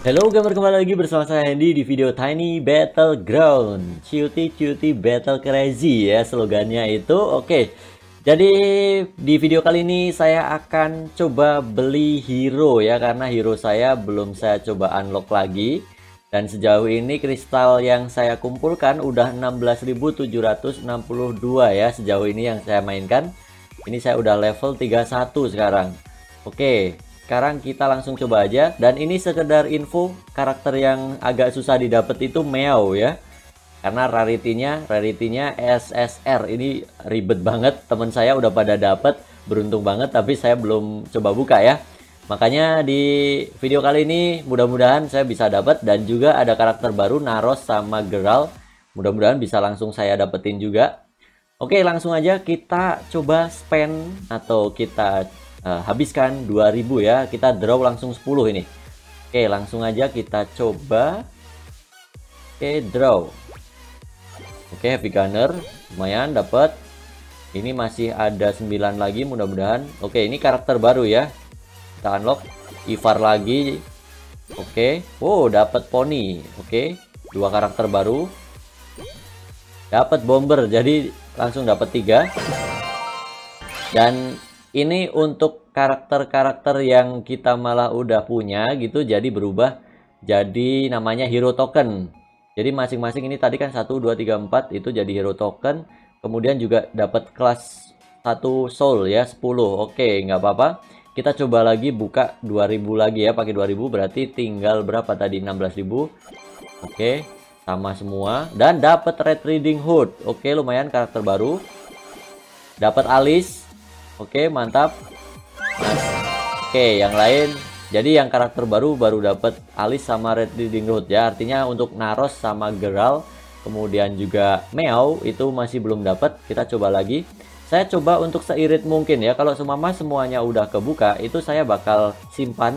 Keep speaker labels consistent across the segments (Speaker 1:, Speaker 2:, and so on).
Speaker 1: Halo gamer kembali lagi bersama saya Andy di video Tiny Battleground. Cutie Cutie Battle Crazy ya slogannya itu. Oke jadi di video kali ini saya akan coba beli hero ya Karena hero saya belum saya coba unlock lagi. Dan sejauh ini kristal yang saya kumpulkan udah 16.762 ya Sejauh ini yang saya mainkan. Ini saya udah level 31 sekarang. Oke sekarang kita langsung coba aja. Dan ini sekedar info karakter yang agak susah didapat itu Meow ya. Karena rarity-nya rarity-nya SSR ini ribet banget. Teman saya udah pada dapat beruntung banget tapi saya belum coba buka ya. Makanya di video kali ini mudah-mudahan saya bisa dapat dan juga ada karakter baru Naros sama Geral mudah-mudahan bisa langsung saya dapetin juga. Oke langsung aja kita coba spend atau kita uh, habiskan 2000 ya. Kita draw langsung 10 ini. Oke langsung aja kita coba. Oke draw. Oke heavy gunner. Lumayan dapat ini masih ada 9 lagi mudah-mudahan. Oke ini karakter baru ya. Kita unlock. Ivar lagi. Oke. Oh dapat pony oke dua karakter baru. Dapat bomber jadi langsung dapat tiga. Dan ini untuk karakter-karakter yang kita malah udah punya gitu jadi berubah jadi namanya hero token. Jadi masing-masing ini tadi kan 1 2 3 4 itu jadi hero token. Kemudian juga dapat kelas satu soul ya 10 oke nggak apa-apa. Kita coba lagi buka 2000 lagi ya pakai 2000 berarti tinggal berapa tadi? 16000 oke sama semua. Dan dapat red reading hood. Oke lumayan karakter baru. Dapat alis Oke, mantap. Mas. Oke, yang lain. Jadi yang karakter baru baru dapat Alis sama Red Reading Road ya. Artinya untuk Naros sama Geral, kemudian juga Meow itu masih belum dapat. Kita coba lagi. Saya coba untuk seirit mungkin ya. Kalau semua semuanya udah kebuka, itu saya bakal simpan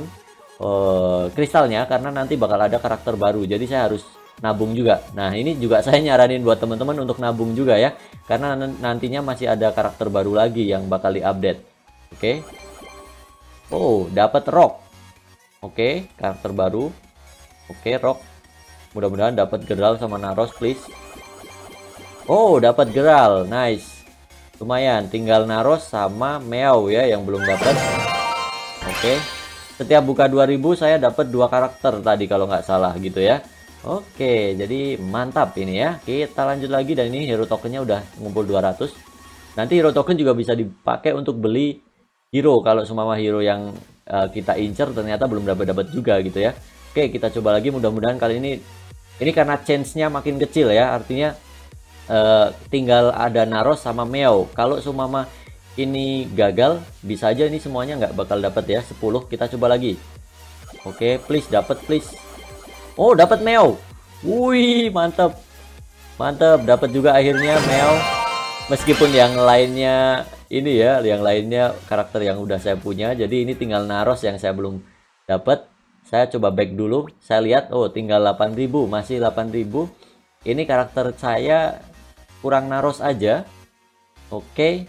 Speaker 1: uh, kristalnya karena nanti bakal ada karakter baru. Jadi saya harus nabung juga. Nah, ini juga saya nyaranin buat teman-teman untuk nabung juga ya. Karena nantinya masih ada karakter baru lagi yang bakal diupdate. Oke. Okay. Oh, dapat rock. Oke, okay, karakter baru. Oke, okay, rock. Mudah-mudahan dapat Geral sama Naros, please. Oh, dapat Geral. Nice. Lumayan, tinggal Naros sama Meow ya yang belum dapat. Oke. Okay. Setiap buka 2000 saya dapat dua karakter tadi kalau nggak salah gitu ya. Oke, jadi mantap ini ya. Kita lanjut lagi dan ini hero tokennya udah ngumpul 200. Nanti hero token juga bisa dipakai untuk beli hero kalau semua hero yang uh, kita incer ternyata belum dapat dapat juga gitu ya. Oke, kita coba lagi mudah-mudahan kali ini ini karena chance-nya makin kecil ya. Artinya uh, tinggal ada Naros sama Meow. Kalau semua ini gagal, bisa aja ini semuanya nggak bakal dapat ya. 10 kita coba lagi. Oke, please dapat please. Oh, dapat Meo. Wih, mantap. Mantap, dapat juga akhirnya Meo. Meskipun yang lainnya ini ya, yang lainnya karakter yang udah saya punya. Jadi ini tinggal Naros yang saya belum dapat. Saya coba back dulu. Saya lihat oh tinggal 8000, masih 8000. Ini karakter saya kurang Naros aja. Oke.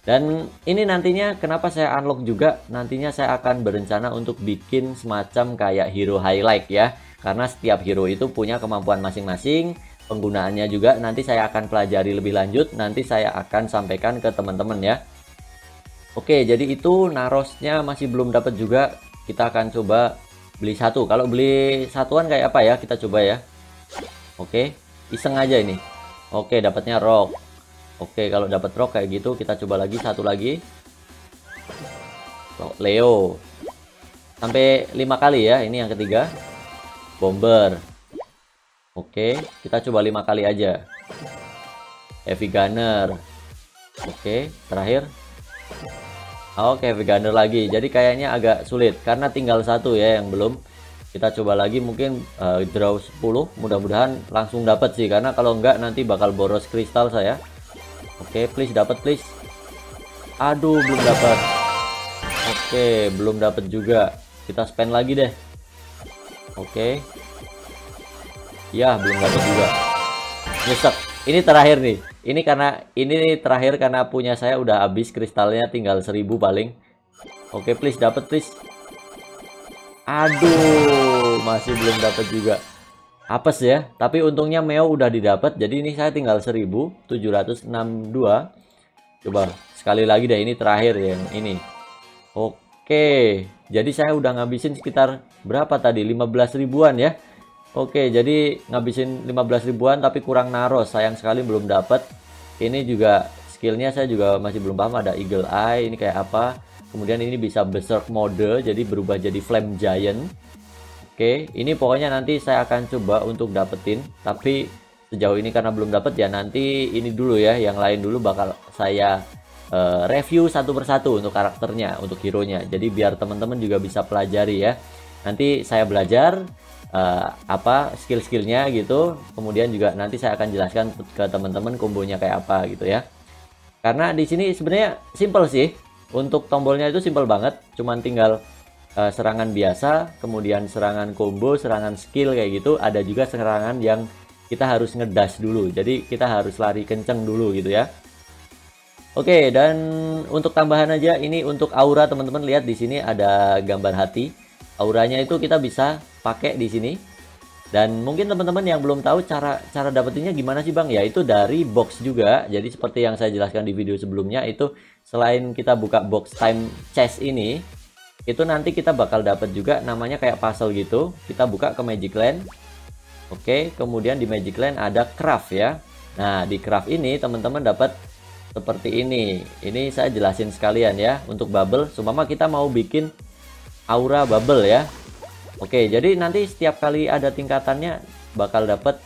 Speaker 1: Dan ini nantinya kenapa saya unlock juga? Nantinya saya akan berencana untuk bikin semacam kayak hero highlight ya karena setiap hero itu punya kemampuan masing-masing penggunaannya juga. Nanti saya akan pelajari lebih lanjut nanti saya akan sampaikan ke teman-teman ya. Oke jadi itu narosnya masih belum dapat juga. Kita akan coba beli satu. Kalau beli satuan kayak apa ya? Kita coba ya. Oke iseng aja ini. Oke dapatnya rock. Oke kalau dapat rock kayak gitu kita coba lagi satu lagi. Leo. Sampai lima kali ya ini yang ketiga bomber. Oke kita coba lima kali aja. Heavy gunner. Oke terakhir. Oke heavy gunner lagi. Jadi kayaknya agak sulit karena tinggal satu ya yang belum. Kita coba lagi mungkin uh, draw 10 mudah-mudahan langsung dapat sih karena kalau enggak nanti bakal boros kristal saya. Oke please dapat please. Aduh belum dapat oke belum dapat juga. Kita spend lagi deh Oke. Ya, belum dapat juga. Nyesek. Ini terakhir nih. Ini karena ini terakhir karena punya saya udah habis kristalnya tinggal 1000 paling. Oke, please dapat please. Aduh, masih belum dapat juga. Apes ya, tapi untungnya Meo udah didapat. Jadi ini saya tinggal 1762. Coba sekali lagi deh ini terakhir yang ini. Oke, jadi saya udah ngabisin sekitar berapa tadi? 15 ribuan ya. Oke, jadi ngabisin 15 ribuan tapi kurang naros. Sayang sekali belum dapat. Ini juga skillnya saya juga masih belum paham ada Eagle Eye ini kayak apa kemudian ini bisa berserk mode jadi berubah jadi flame giant oke ini pokoknya nanti saya akan coba untuk dapetin tapi sejauh ini karena belum dapet ya nanti ini dulu ya yang lain dulu bakal saya uh, review satu persatu untuk karakternya untuk hero nya jadi biar teman-teman juga bisa pelajari ya nanti saya belajar uh, apa skill-skillnya gitu kemudian juga nanti saya akan jelaskan ke teman-teman kombonya kayak apa gitu ya karena di sini sebenarnya simple sih untuk tombolnya itu simple banget, cuman tinggal uh, serangan biasa, kemudian serangan combo, serangan skill kayak gitu. Ada juga serangan yang kita harus ngedas dulu. Jadi kita harus lari kenceng dulu gitu ya. Oke, dan untuk tambahan aja ini untuk aura teman-teman lihat di sini ada gambar hati. Auranya itu kita bisa pakai di sini. Dan mungkin teman-teman yang belum tahu cara cara dapetinnya gimana sih Bang? Ya itu dari box juga. Jadi seperti yang saya jelaskan di video sebelumnya itu selain kita buka box time chest ini itu nanti kita bakal dapat juga namanya kayak puzzle gitu kita buka ke magic land oke kemudian di magic land ada craft ya nah di craft ini teman-teman dapat seperti ini. Ini saya jelasin sekalian ya untuk bubble. Sumama kita mau bikin aura bubble ya. Oke jadi nanti setiap kali ada tingkatannya bakal dapat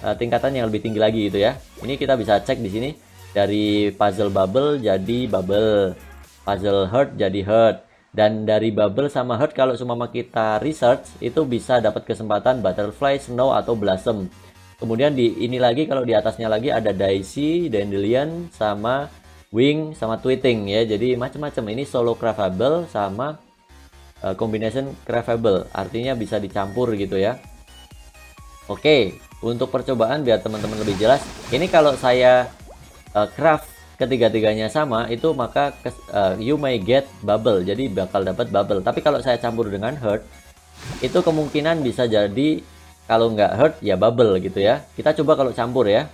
Speaker 1: uh, tingkatan yang lebih tinggi lagi gitu ya. Ini kita bisa cek di sini. Dari puzzle bubble jadi bubble. Puzzle heart jadi heart dan dari bubble sama heart kalau semua kita research itu bisa dapat kesempatan butterfly snow atau blossom kemudian di ini lagi kalau di atasnya lagi ada daisy dandelion sama wing sama tweeting ya. Jadi macam-macam ini solo craftable sama uh, combination craftable. Artinya bisa dicampur gitu ya. Oke untuk percobaan biar teman-teman lebih jelas. Ini kalau saya uh, craft ketiga-tiganya sama itu maka uh, you may get bubble. Jadi bakal dapat bubble. Tapi kalau saya campur dengan hurt itu kemungkinan bisa jadi kalau nggak hurt ya bubble gitu ya. Kita coba kalau campur ya.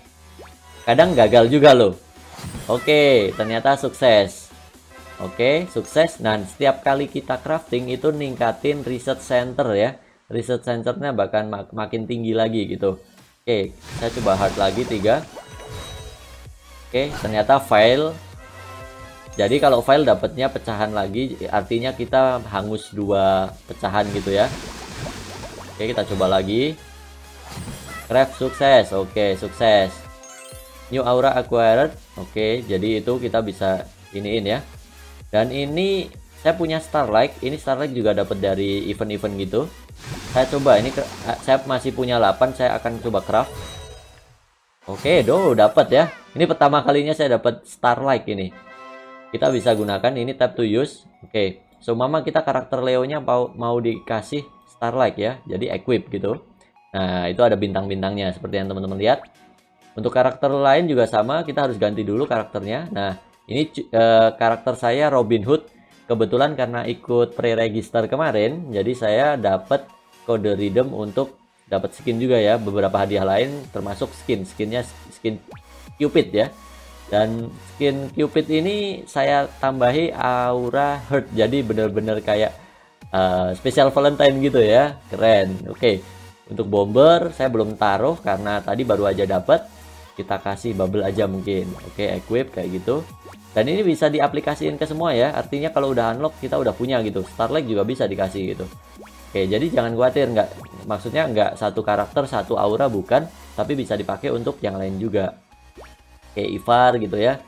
Speaker 1: Kadang gagal juga loh. Oke ternyata sukses. Oke sukses. Nah setiap kali kita crafting itu ningkatin research center ya. Research centernya bahkan mak makin tinggi lagi gitu. Oke saya coba hard lagi tiga. Oke, ternyata file. Jadi kalau file dapatnya pecahan lagi, artinya kita hangus dua pecahan gitu ya. Oke, kita coba lagi. Craft sukses. Oke, sukses. New aura acquired. Oke, jadi itu kita bisa iniin ya. Dan ini saya punya Starlight. Ini Starlight juga dapat dari event-event gitu. Saya coba ini saya masih punya 8, saya akan coba craft. Oke, do dapat ya. Ini pertama kalinya saya dapat Starlight ini. Kita bisa gunakan ini tap to use. Oke. Okay. So mama kita karakter Leo-nya mau mau dikasih Starlight ya. Jadi equip gitu. Nah, itu ada bintang-bintangnya seperti yang teman-teman lihat. Untuk karakter lain juga sama, kita harus ganti dulu karakternya. Nah, ini uh, karakter saya Robin Hood. Kebetulan karena ikut pre-register kemarin, jadi saya dapat kode redeem untuk dapat skin juga ya beberapa hadiah lain termasuk skin skinnya skin Cupid ya. Dan skin Cupid ini saya tambahi aura hurt jadi bener-bener kayak uh, special Valentine gitu ya. Keren. Oke. Okay. Untuk bomber saya belum taruh karena tadi baru aja dapat. Kita kasih bubble aja mungkin. Oke, okay, equip kayak gitu. Dan ini bisa diaplikasikan ke semua ya. Artinya kalau udah unlock kita udah punya gitu. Starlight juga bisa dikasih gitu. Oke, jadi jangan khawatir nggak maksudnya nggak satu karakter satu aura bukan, tapi bisa dipakai untuk yang lain juga kayak Ivar gitu ya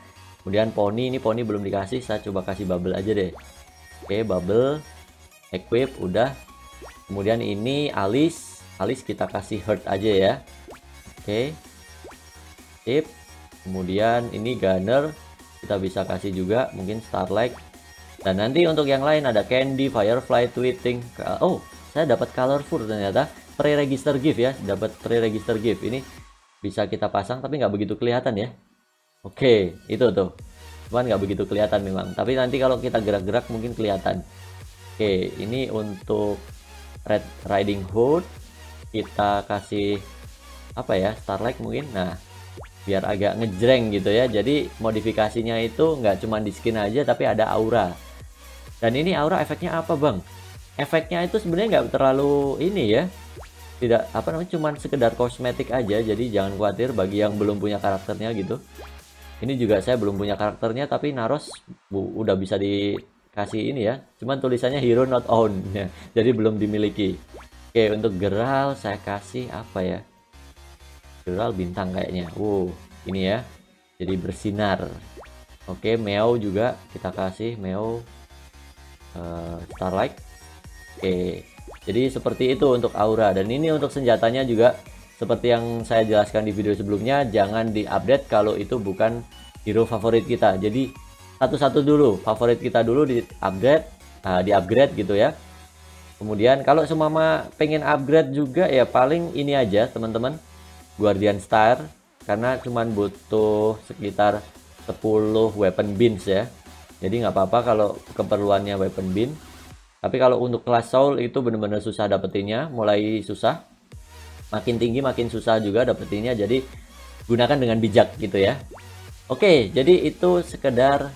Speaker 1: kemudian pony ini pony belum dikasih saya coba kasih bubble aja deh oke bubble equip udah. Kemudian ini alis. Alis kita kasih hurt aja ya. Oke. Tip. Kemudian ini gunner. Kita bisa kasih juga mungkin starlight. Dan nanti untuk yang lain ada candy firefly tweeting oh saya dapat colorful ternyata. Pre-register gift ya dapat pre-register gift. Ini bisa kita pasang tapi nggak begitu kelihatan ya. Oke, itu tuh. Cuman nggak begitu kelihatan memang. Tapi nanti kalau kita gerak-gerak mungkin kelihatan. Oke, ini untuk Red Riding Hood. Kita kasih apa ya Starlight mungkin? Nah biar agak ngejreng gitu ya. Jadi modifikasinya itu nggak cuma di skin aja tapi ada aura. Dan ini aura efeknya apa bang? Efeknya itu sebenarnya nggak terlalu ini ya. Tidak apa namanya cuman sekedar kosmetik aja. Jadi jangan khawatir bagi yang belum punya karakternya gitu. Ini juga saya belum punya karakternya tapi Naros udah bisa dikasih ini ya. Cuman tulisannya hero not own ya jadi belum dimiliki. Oke untuk geral saya kasih apa ya? Geral bintang kayaknya. Wow ini ya. Jadi bersinar. Oke Meow juga kita kasih. Meow uh, Starlight. Oke jadi seperti itu untuk aura. Dan ini untuk senjatanya juga seperti yang saya jelaskan di video sebelumnya, jangan diupdate kalau itu bukan hero favorit kita. Jadi satu-satu dulu, favorit kita dulu di-upgrade, nah, di-upgrade gitu ya. Kemudian kalau semama pengen upgrade juga ya paling ini aja teman-teman, Guardian Star karena cuman butuh sekitar 10 weapon beans ya. Jadi nggak apa-apa kalau keperluannya weapon bean. Tapi kalau untuk kelas soul itu benar-benar susah dapetinnya, mulai susah makin tinggi makin susah juga dapetinnya jadi gunakan dengan bijak gitu ya oke jadi itu sekedar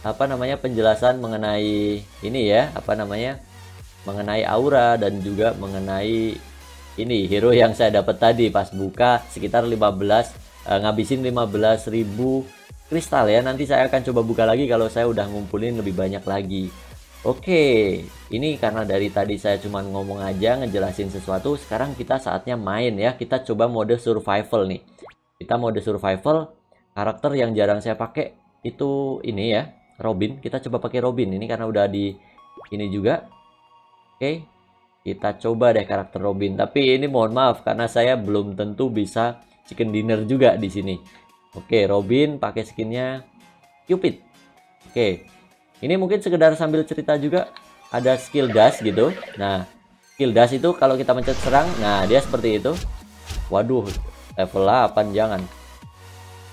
Speaker 1: apa namanya penjelasan mengenai ini ya apa namanya mengenai aura dan juga mengenai ini hero yang saya dapat tadi pas buka sekitar 15 eh, ngabisin 15.000 kristal ya nanti saya akan coba buka lagi kalau saya udah ngumpulin lebih banyak lagi Oke, ini karena dari tadi saya cuma ngomong aja ngejelasin sesuatu, sekarang kita saatnya main ya. Kita coba mode survival nih. Kita mode survival, karakter yang jarang saya pakai itu ini ya, Robin. Kita coba pakai Robin ini karena udah di ini juga. Oke, kita coba deh karakter Robin. Tapi ini mohon maaf karena saya belum tentu bisa chicken dinner juga di sini. Oke, Robin pakai skinnya Cupid. Oke, ini mungkin sekedar sambil cerita juga ada skill dash gitu. Nah, skill dash itu kalau kita mencet serang, nah dia seperti itu. Waduh, level 8 jangan.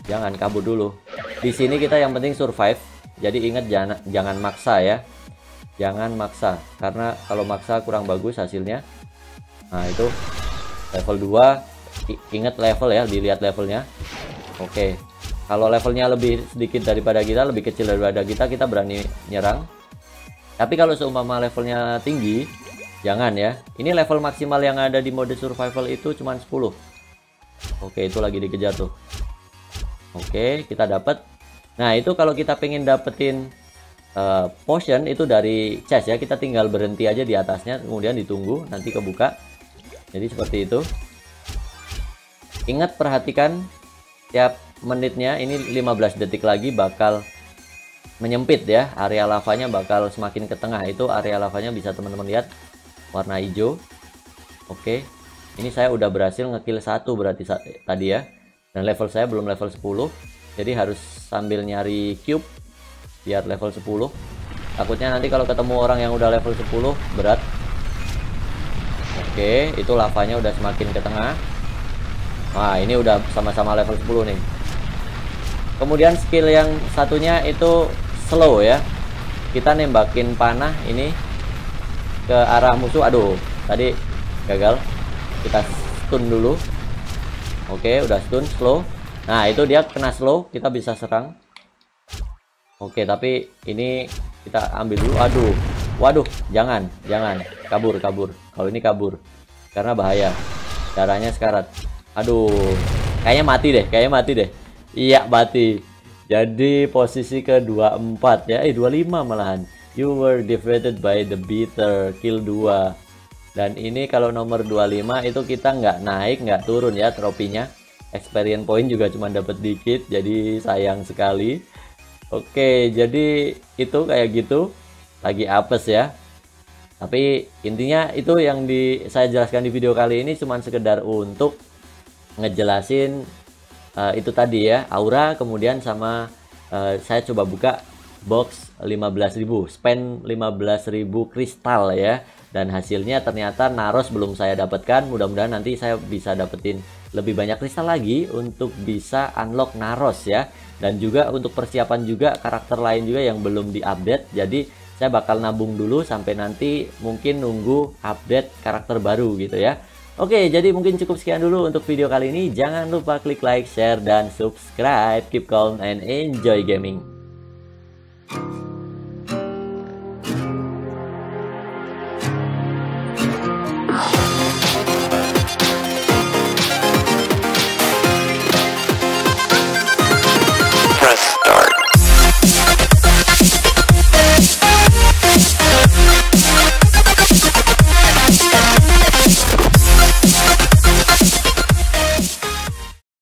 Speaker 1: Jangan kabur dulu. Di sini kita yang penting survive. Jadi ingat jangan jangan maksa ya. Jangan maksa karena kalau maksa kurang bagus hasilnya. Nah, itu level 2 ingat level ya, dilihat levelnya. Oke. Kalau levelnya lebih sedikit daripada kita, lebih kecil daripada kita, kita berani nyerang. Tapi kalau seumpama levelnya tinggi, jangan ya. Ini level maksimal yang ada di mode survival itu cuma 10. Oke, itu lagi dikejar tuh. Oke, kita dapat. Nah, itu kalau kita pengen dapetin uh, potion itu dari chest ya, kita tinggal berhenti aja di atasnya, kemudian ditunggu, nanti kebuka. Jadi seperti itu. Ingat perhatikan tiap menitnya ini 15 detik lagi bakal menyempit ya. Area lavanya bakal semakin ke tengah. Itu area lavanya bisa teman-teman lihat warna hijau. Oke ini saya udah berhasil ngekill satu berarti tadi ya. Dan level saya belum level 10 jadi harus sambil nyari cube biar level 10 takutnya nanti kalau ketemu orang yang udah level 10 berat. Oke itu lavanya udah semakin ke tengah. Wah ini udah sama-sama level 10 nih. Kemudian skill yang satunya itu slow ya. Kita nembakin panah ini ke arah musuh. Aduh tadi gagal. Kita stun dulu. Oke udah stun slow nah itu dia kena slow kita bisa serang oke tapi ini kita ambil dulu aduh waduh jangan jangan kabur kabur kalau ini kabur karena bahaya darahnya sekarat aduh kayaknya mati deh kayaknya mati deh Iya, Bati. Jadi posisi ke-24 ya, eh 25 malahan. You were defeated by the beater, kill 2. Dan ini kalau nomor 25 itu kita nggak naik, nggak turun ya tropinya. Experience point juga cuma dapat dikit, jadi sayang sekali. Oke, jadi itu kayak gitu. Lagi apes ya. Tapi intinya itu yang di saya jelaskan di video kali ini cuma sekedar untuk ngejelasin uh, itu tadi ya aura kemudian sama uh, saya coba buka box 15.000 spend 15.000 kristal ya dan hasilnya ternyata naros belum saya dapatkan mudah-mudahan nanti saya bisa dapetin lebih banyak kristal lagi untuk bisa unlock naros ya dan juga untuk persiapan juga karakter lain juga yang belum diupdate jadi saya bakal nabung dulu sampai nanti mungkin nunggu update karakter baru gitu ya Oke, jadi mungkin cukup sekian dulu untuk video kali ini. Jangan lupa klik like, share, dan subscribe. Keep calm and enjoy gaming.